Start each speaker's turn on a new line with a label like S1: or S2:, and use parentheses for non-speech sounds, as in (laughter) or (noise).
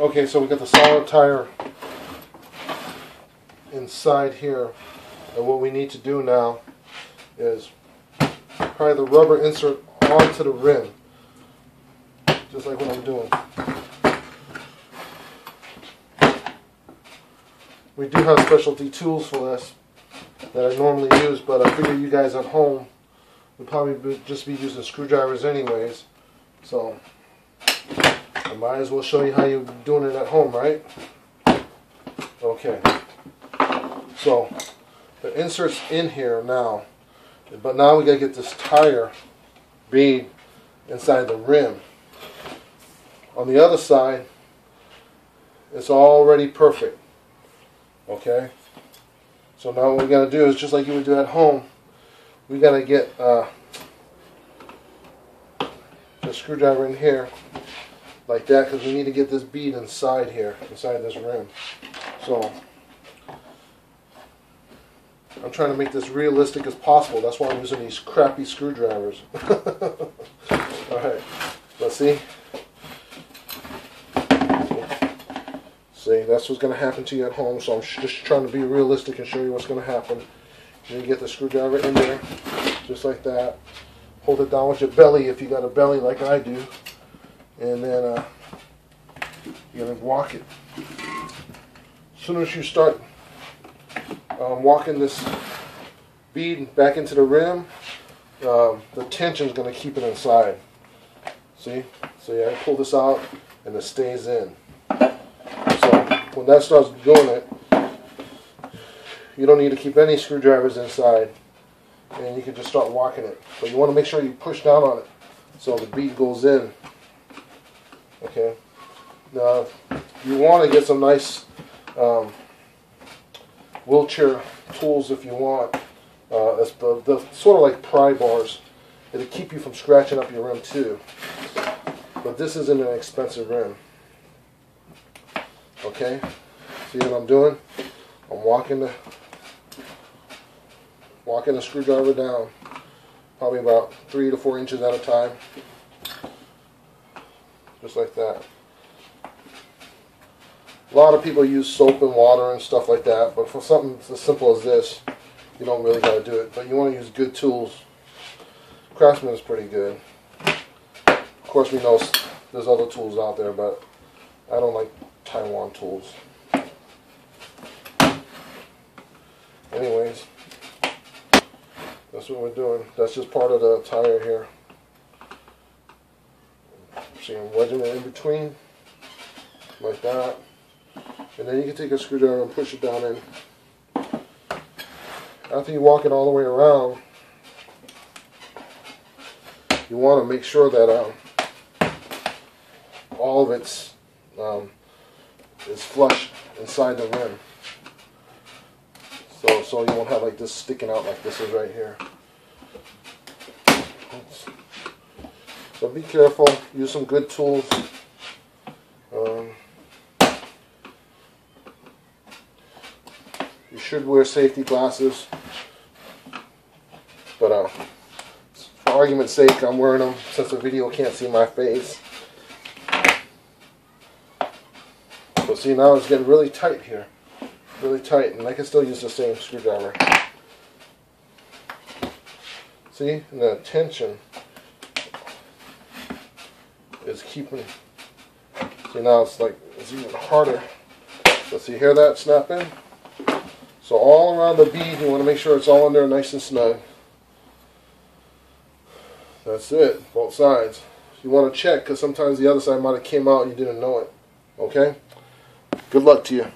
S1: Okay, so we got the solid tire inside here. And what we need to do now is pry the rubber insert onto the rim. Just like what I'm doing. We do have specialty tools for this that I normally use, but I figure you guys at home would probably be, just be using screwdrivers anyways. So I might as well show you how you're doing it at home, right? Okay. So the insert's in here now, but now we gotta get this tire bead inside the rim. On the other side, it's already perfect. Okay? So now what we gotta do is just like you would do at home, we gotta get uh, the screwdriver in here like that because we need to get this bead inside here, inside this rim. So I'm trying to make this realistic as possible. That's why I'm using these crappy screwdrivers. (laughs) Alright, let's see. See, that's what's going to happen to you at home. So I'm just trying to be realistic and show you what's going to happen. You get the screwdriver in there, just like that. Hold it down with your belly if you got a belly like I do. And then uh, you're going to walk it. As soon as you start um, walking this bead back into the rim, um, the tension is going to keep it inside. See? So yeah, I pull this out and it stays in. So when that starts doing it, you don't need to keep any screwdrivers inside and you can just start walking it. But you want to make sure you push down on it so the bead goes in. Okay. Now you want to get some nice um, wheelchair tools if you want. Uh, the, the sort of like pry bars. It'll keep you from scratching up your rim too. But this isn't an expensive rim. Okay, see what I'm doing? I'm walking the walking the screwdriver down, probably about three to four inches at a time, just like that. A lot of people use soap and water and stuff like that, but for something as simple as this, you don't really got to do it. But you want to use good tools. Craftsman is pretty good. Of course, we know there's other tools out there, but I don't like Taiwan tools. Anyways, that's what we're doing. That's just part of the tire here. See, wedging it in between, like that. And then you can take a screwdriver and push it down in. After you walk it all the way around, you want to make sure that um, all of it's um, is flush inside the rim. So, so you won't have like this sticking out like this is right here. So be careful. Use some good tools. Um, you should wear safety glasses. But uh, for argument's sake, I'm wearing them since the video can't see my face. So see now it's getting really tight here. Really tight, and I can still use the same screwdriver. See, and the tension is keeping. See now it's like it's even harder. So see, hear that snapping? So all around the bead, you want to make sure it's all in there nice and snug. That's it, both sides. You want to check because sometimes the other side might have came out and you didn't know it. Okay? Good luck to you.